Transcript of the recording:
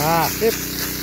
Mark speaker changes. Speaker 1: 啊，这